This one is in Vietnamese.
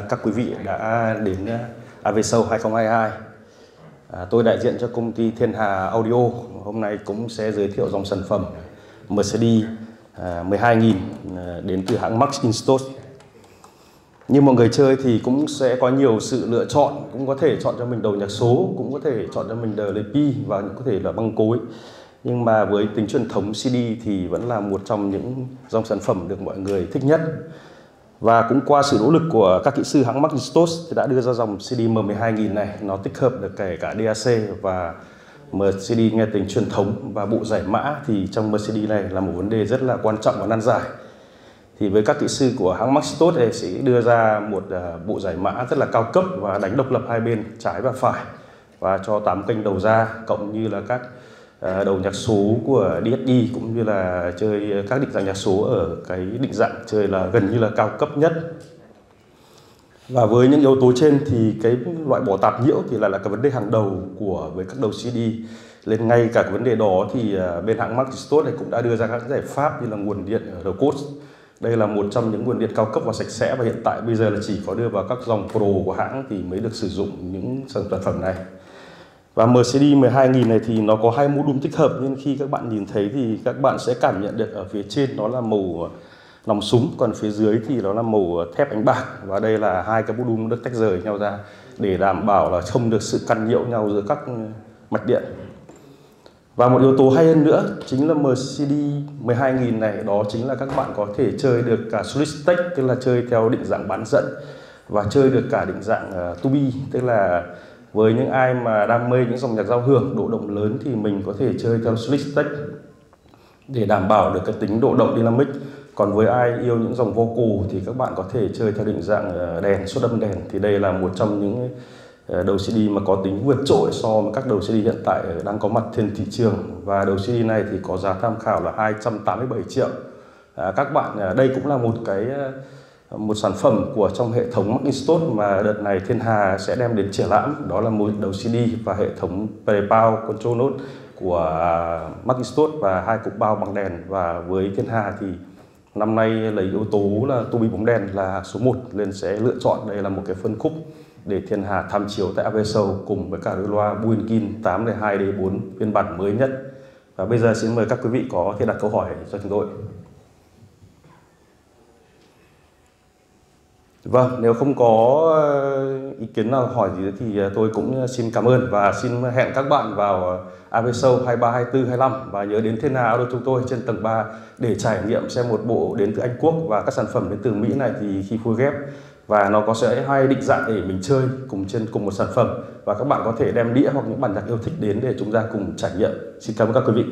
Vâng, các quý vị đã đến ờ, AV Show 2022. À, tôi đại diện cho công ty Thiên Hà Audio. Hôm nay cũng sẽ giới thiệu dòng sản phẩm Mercedes à, 12.000 à, ờ, đến từ hãng Max Instos. Như mọi người chơi thì cũng sẽ có nhiều sự lựa chọn, cũng có thể chọn cho mình đầu nhạc số, cũng có thể chọn cho mình đời lấy pi và cũng có thể là băng cối. Nhưng mà với tính truyền thống CD thì vẫn là một trong những dòng sản phẩm được mọi người thích nhất. Và cũng qua sự nỗ lực của các kỹ sư hãng Magnustos thì đã đưa ra dòng CD M12000 này, nó tích hợp được kể cả DAC và MCD nghe tính truyền thống và bộ giải mã thì trong MCD này là một vấn đề rất là quan trọng và nan giải. Thì với các kỹ sư của hãng Maxitos này sẽ đưa ra một à, bộ giải mã rất là cao cấp và đánh độc lập hai bên, trái và phải, và cho 8 kênh đầu ra, cộng như là các Ờ, đầu nhạc số của DSD cũng như là chơi các định dạng nhạc số ở cái định dạng chơi là gần như là cao cấp nhất. Và với những yếu tố trên thì cái loại bỏ tạp nhiễu thì lại là cái vấn đề hàng đầu của với các đầu CD lên ngay cả cái vấn đề đó thì à, bên hãng Maxistot này cũng đã đưa ra các giải pháp như là nguồn điện ở cốt. Đây là một trong những nguồn điện cao cấp và sạch sẽ và hiện tại bây giờ là chỉ có đưa vào các dòng Pro của hãng thì mới được sử dụng những sản phẩm này và MCD 12000 này thì nó có hai mũ đun tích hợp nên khi các bạn nhìn thấy thì các bạn sẽ cảm nhận được ở phía trên nó là màu ờ, nòng súng còn phía dưới thì nó là màu ờ, thép ánh bạc và đây là hai cái mũ đun được tách rời nhau ra để đảm bảo là không được sự căn nhiễu nhau giữa các ờ, mạch điện. Và một yếu tố hay hơn nữa chính là MCD 12000 này đó chính là các bạn có thể chơi được cả switch tech tức là chơi theo định dạng bán dẫn và chơi được cả định dạng uh, to be tức là với những ai mà đam mê những dòng nhạc giao hưởng độ động lớn thì mình có thể chơi theo slick stack để đảm bảo được cái tính độ động dynamic. Còn với ai yêu những dòng vô cù thì các bạn có thể chơi theo định dạng ờ, đèn suất âm đèn. Thì đây là một trong những ờ, đầu CD mà có tính vượt trội so với các đầu CD hiện tại ờ, đang có mặt trên thị trường. Và đầu CD này thì có giá tham khảo là 287 triệu. À, các bạn đây cũng là một cái một sản phẩm của trong hệ thống Macintosh mà đợt này Thiên Hà sẽ đem đến triển lãm, đó là một đầu CD và hệ thống PayPal Control Note của Macintosh và hai cục bao bằng đèn. Và với Thiên Hà thì năm nay lấy yếu tố là tu bi bóng đèn là số 1 nên sẽ lựa chọn. Đây là một cái phân khúc để Thiên Hà tham chiếu tại AV Show cùng với cả đôi loa Buinkin 802D4 phiên bản mới nhất. Và bây giờ xin mời các quý vị có thể đặt câu hỏi cho chúng tôi. Vâng, nếu không có ờ, ý kiến nào hỏi gì thì ờ, tôi cũng ờ, xin cảm ơn và xin hẹn các bạn vào AV Show 23, 24, 25 và nhớ đến Thiên Hà Audio chúng tôi trên tầng 3 để trải nghiệm xem một bộ đến từ Anh Quốc và các sản phẩm đến từ Mỹ này thì khi phối ghép và nó có sẽ hai định dạng để mình chơi cùng trên cùng một sản phẩm và các bạn có thể đem đĩa hoặc những bản nhạc yêu thích đến để chúng ta cùng trải nghiệm. Xin cảm ơn các quý vị.